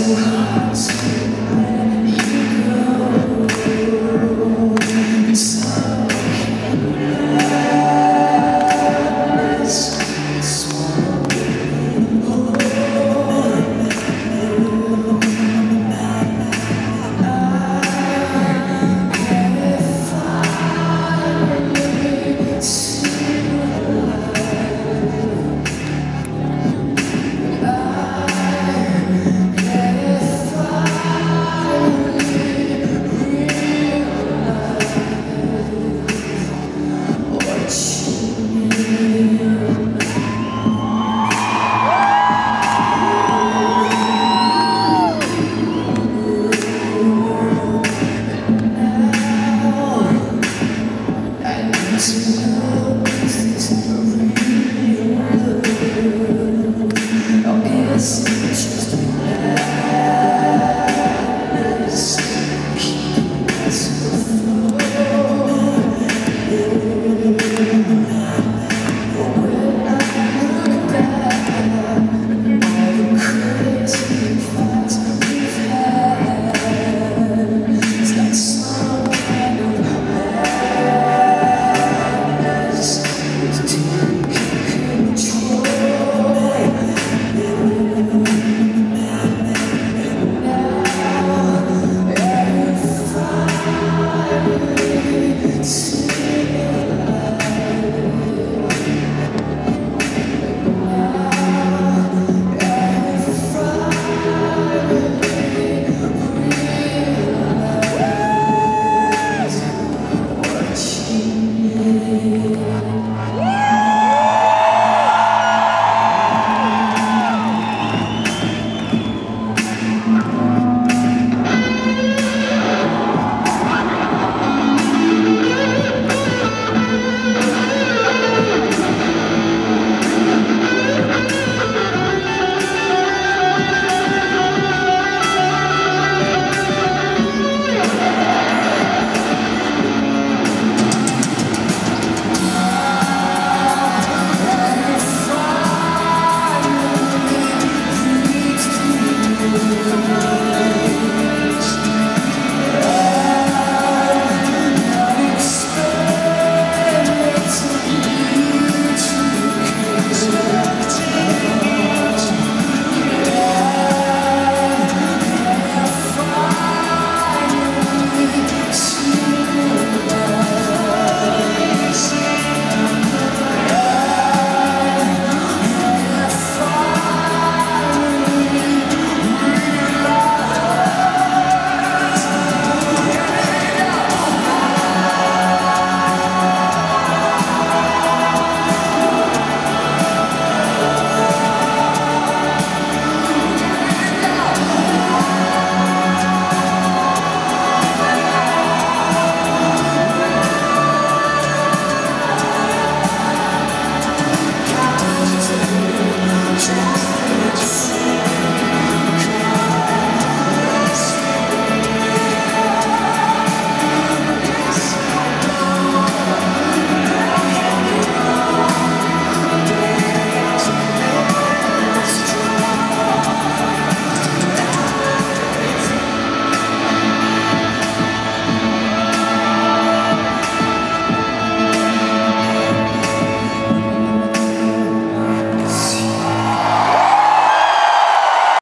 to